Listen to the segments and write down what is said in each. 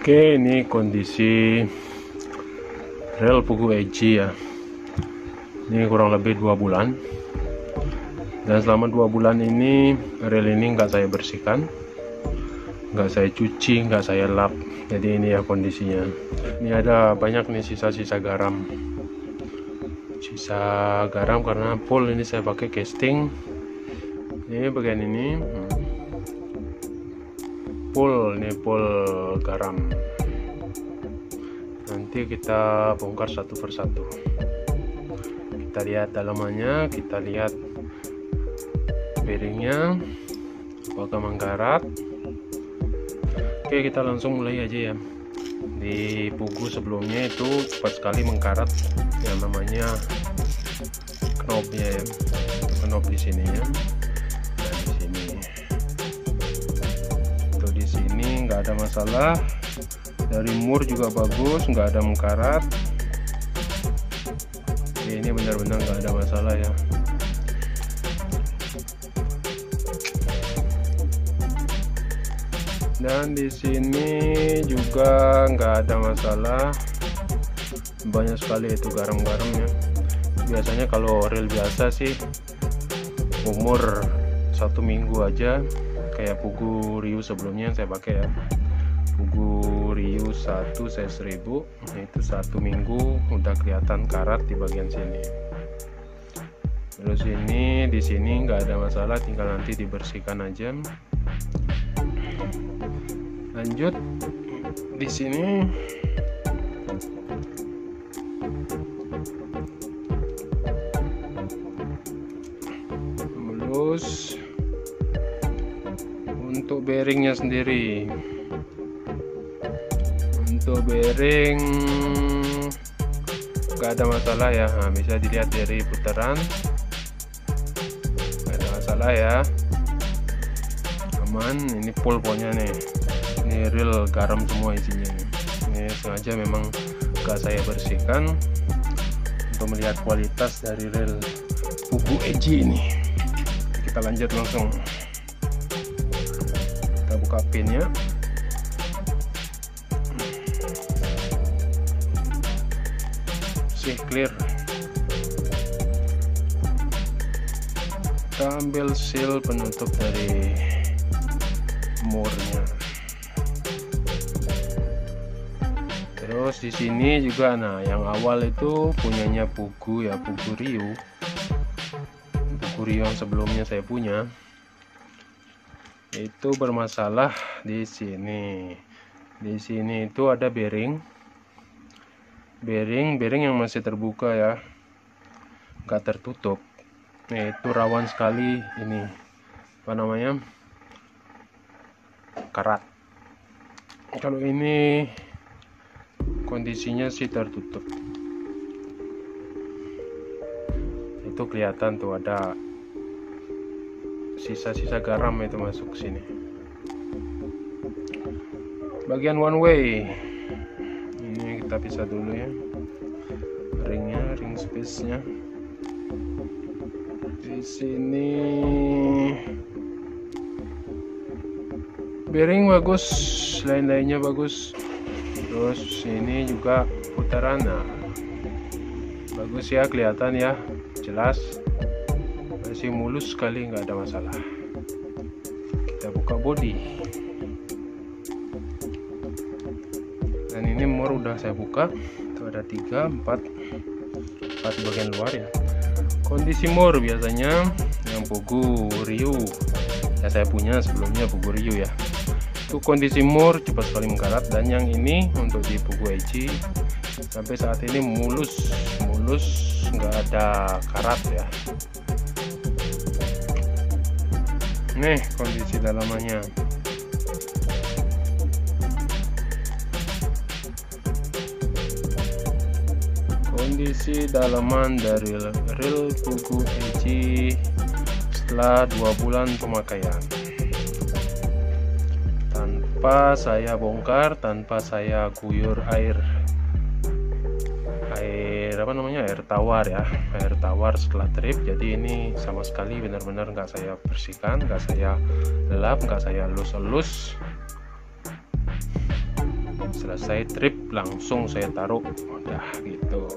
Oke, ini kondisi rel Pugu Eji ya. Ini kurang lebih dua bulan. Dan selama dua bulan ini rel ini nggak saya bersihkan, nggak saya cuci, nggak saya lap. Jadi ini ya kondisinya. Ini ada banyak nih sisa-sisa garam. Sisa garam karena pool ini saya pakai casting. Ini bagian ini. Hmm pool ini pool garam. Nanti kita bongkar satu persatu. Kita lihat dalamannya kita lihat bearingnya apakah mengkarat oke kita langsung mulai aja ya. Di pugu sebelumnya itu cepat sekali mengkarat yang namanya knobnya ya. Knob di sini nggak ada masalah. Dari mur juga bagus nggak ada mengkarat. Oke, ini benar-benar nggak ada masalah ya. Dan di sini juga nggak ada masalah. Banyak sekali itu garam-garamnya biasanya kalau reel biasa sih umur satu minggu aja kayak Pugu Ryu sebelumnya yang saya pakai ya. Pugu Ryu 1 saya 1000 nah itu satu minggu udah kelihatan karat di bagian sini. Terus ini di sini nggak ada masalah tinggal nanti dibersihkan aja. Lanjut di sini. Terus untuk bearingnya sendiri. Untuk bearing gak ada masalah ya. Nah, bisa dilihat dari putaran. Gak ada masalah ya. Aman ini pulponya nih. Ini real garam semua isinya. Ini sengaja memang gak saya bersihkan untuk melihat kualitas dari rel buku Eji ini. Kita lanjut langsung buka pinnya. Sih clear. Kita ambil seal penutup dari murnya. Terus di sini juga nah yang awal itu punyanya buku ya buku Rio. Buku Rio yang sebelumnya saya punya itu bermasalah di sini. Di sini itu ada bearing. Bearing bearing yang masih terbuka ya. Nggak tertutup. Nah, itu rawan sekali ini. Apa namanya? Karat kalau ini kondisinya sih tertutup. Itu kelihatan tuh ada sisa-sisa garam itu masuk sini. Bagian one way. Ini kita pisah dulu ya. Ringnya ring space nya di sini. Bearing bagus lain-lainnya bagus. Terus ini juga putaran. Nah bagus ya kelihatan ya. Jelas masih mulus sekali nggak ada masalah. Kita buka body. Dan ini mor udah saya buka. Itu ada 3 4 4 bagian luar ya. Kondisi mor biasanya yang Pugu Ryu ya saya punya sebelumnya Pugu Ryu ya. Itu kondisi mur cepat sekali mengkarat. Dan yang ini untuk di Pugu Eji sampai saat ini mulus mulus nggak ada karat ya nih kondisi dalamannya. Kondisi dalaman dari reel buku Eji setelah dua bulan pemakaian. Tanpa saya bongkar tanpa saya guyur air apa namanya air tawar ya air tawar setelah trip jadi ini sama sekali benar-benar nggak saya bersihkan nggak saya lap nggak saya elus-elus selesai trip langsung saya taruh. Udah gitu.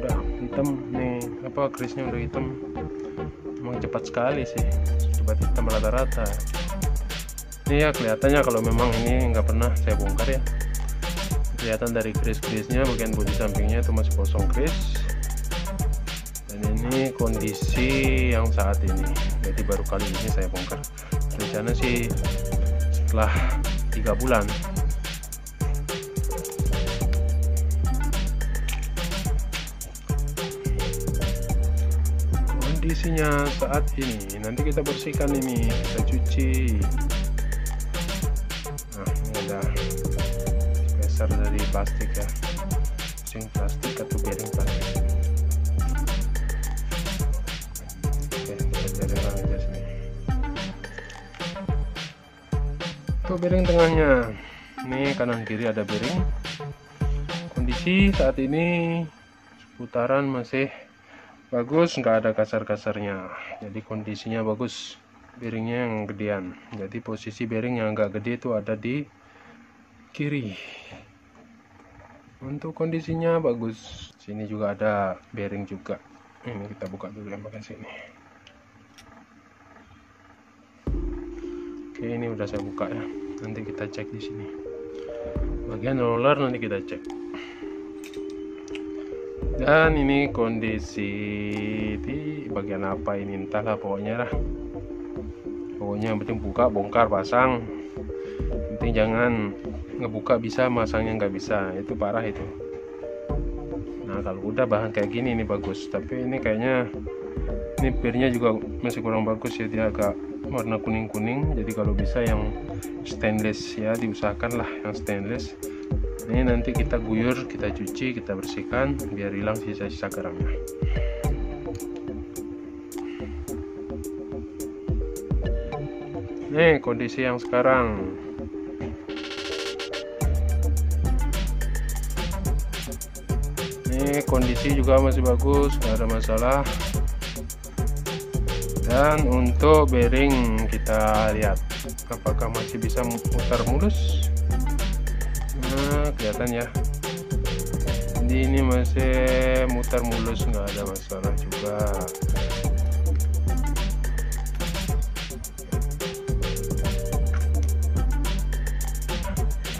Udah hitam nih apa krisnya udah hitam. Emang cepat sekali sih cepat hitam rata-rata. Ini ya kelihatannya kalau memang ini nggak pernah saya bongkar ya. Kelihatan dari kris-krisnya bagian bodi sampingnya itu masih kosong kris. Dan ini kondisi yang saat ini. Jadi baru kali ini saya bongkar. Rencana sih setelah tiga bulan kondisinya saat ini nanti kita bersihkan ini kita cuci. Nah ini ada spacer dari plastik ya. Sing plastik atau bearing plastik. Oke kita bearing aja sini. Untuk bearing tengahnya. Ini kanan kiri ada bearing kondisi saat ini putaran masih bagus nggak ada kasar-kasarnya. Jadi kondisinya bagus bearingnya yang gedean. Jadi posisi bearing yang agak gede itu ada di kiri. Untuk kondisinya bagus. Sini juga ada bearing juga. Ini kita buka dulu yang bagian sini. Oke ini udah saya buka ya. Nanti kita cek di sini. Bagian roller nanti kita cek dan ini kondisi di bagian apa ini entahlah pokoknya lah. Pokoknya yang penting buka bongkar pasang. Penting jangan ngebuka bisa masangnya nggak bisa. Itu parah itu. Nah kalau udah bahan kayak gini ini bagus. Tapi ini kayaknya ini pirnya juga masih kurang bagus ya. Dia agak warna kuning-kuning. Jadi kalau bisa yang stainless ya diusahakan lah yang stainless ini nanti kita guyur kita cuci kita bersihkan biar hilang sisa-sisa garamnya. Nih kondisi yang sekarang. Ini kondisi juga masih bagus nggak ada masalah. Dan untuk bearing kita lihat apakah masih bisa mutar mulus kelihatan ya. Jadi ini masih mutar mulus nggak ada masalah juga.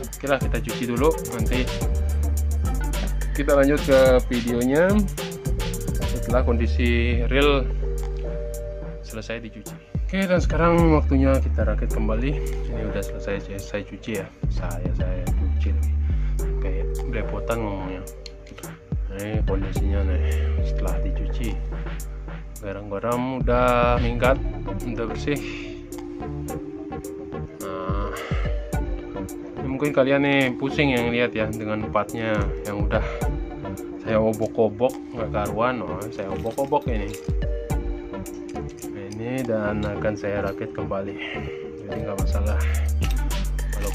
Oke lah kita cuci dulu nanti kita lanjut ke videonya. Setelah kondisi real selesai dicuci. Oke dan sekarang waktunya kita rakit kembali. Ini udah selesai saya cuci ya. Saya saya cuci kayak belepotan ngomongnya. Ini kondisinya nih setelah dicuci. Garam-garam udah minggat udah bersih. Nah mungkin kalian nih pusing yang lihat ya dengan empatnya yang udah saya obok-obok nggak karuan. Oh, saya obok-obok ini. Ini dan akan saya rakit kembali. Jadi nggak masalah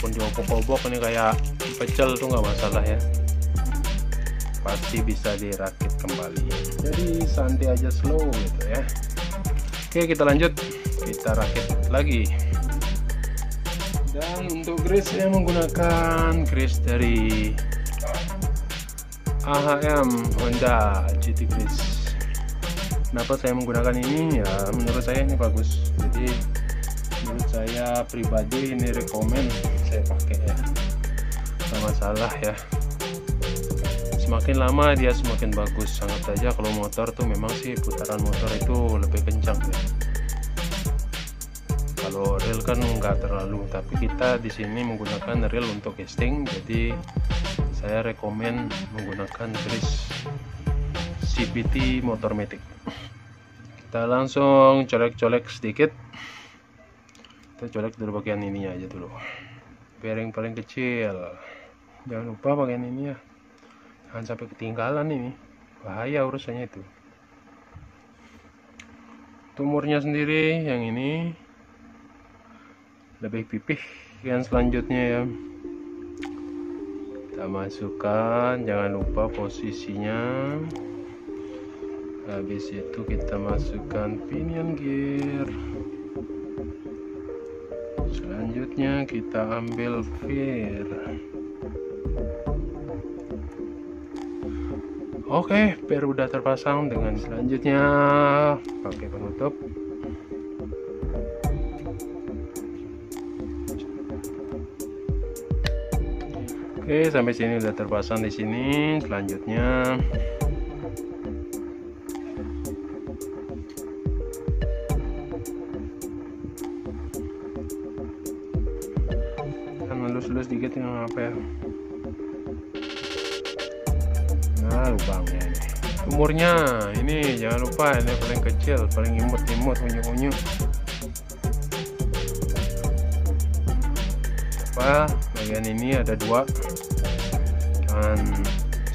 walaupun diobok-obok ini kayak pecel tuh nggak masalah ya. Pasti bisa dirakit kembali. Jadi santai aja slow gitu ya. Oke kita lanjut. Kita rakit lagi. Dan untuk grease saya menggunakan grease dari AHM Honda GT Grease kenapa saya menggunakan ini? Ya menurut saya ini bagus. Jadi menurut saya pribadi ini rekomend saya pakai ya. Sama masalah ya. Semakin lama dia semakin bagus sangat saja kalau motor tuh memang sih putaran motor itu lebih kencang ya. Kalau reel kan nggak terlalu tapi kita di sini menggunakan reel untuk casting. Jadi saya rekomend menggunakan grease CVT motor matic. Kita langsung colek-colek sedikit. Kita colek dulu bagian ininya aja dulu bearing paling kecil. Jangan lupa bagian ini ya. Jangan sampai ketinggalan ini. Bahaya urusannya itu. Tumornya sendiri yang ini. Lebih pipih yang selanjutnya ya. Kita masukkan. Jangan lupa posisinya. Habis itu kita masukkan pinion gear selanjutnya kita ambil vir Oke, per udah terpasang dengan selanjutnya pakai penutup. Oke, sampai sini udah terpasang di sini. Selanjutnya yang apa ya? nah lubangnya ini umurnya ini jangan lupa ini paling kecil paling imut-imut unyu-unyu. Apa bagian ini ada dua. Jangan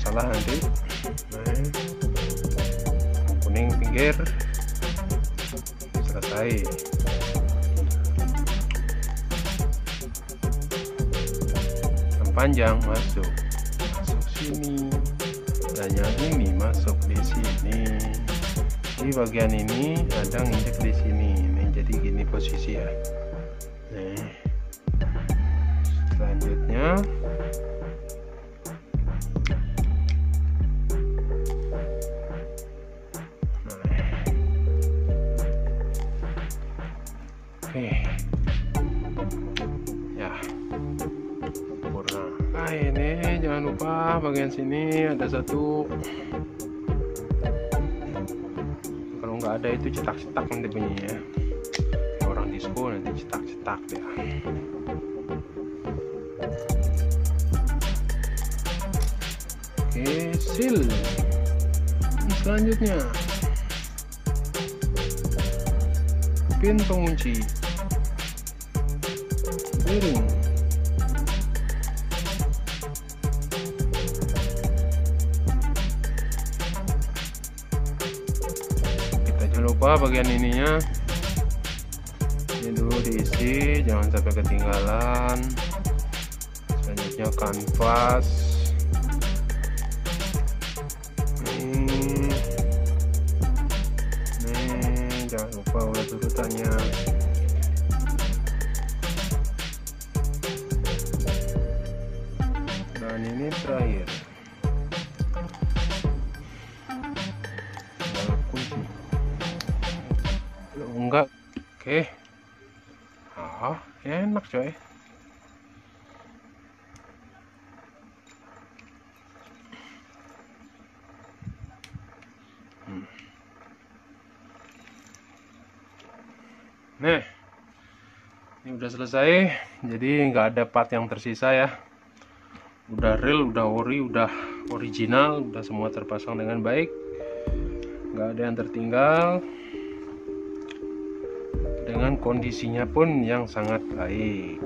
salah nanti. Nah, kuning pinggir. Selesai panjang masuk. Masuk sini. Dan yang ini masuk di sini. Di bagian ini ada nginjek di sini. Ini jadi gini posisi ya. Nih. Selanjutnya. Oke. ya jangan lupa bagian sini ada satu. Kalau nggak ada itu cetak-cetak nanti bunyinya orang disco nanti cetak-cetak ya. Oke seal. Selanjutnya. Pin pengunci. Bearing lupa bagian ininya. Ini dulu diisi jangan sampai ketinggalan. Selanjutnya kanvas. Ini jangan lupa ulat urutannya oke ah enak coy Hmm. Nih, ini udah selesai. Jadi nggak ada part yang tersisa ya. Udah real, udah ori, udah original, udah semua terpasang dengan baik. Nggak ada yang tertinggal. Dengan kondisinya pun yang sangat baik.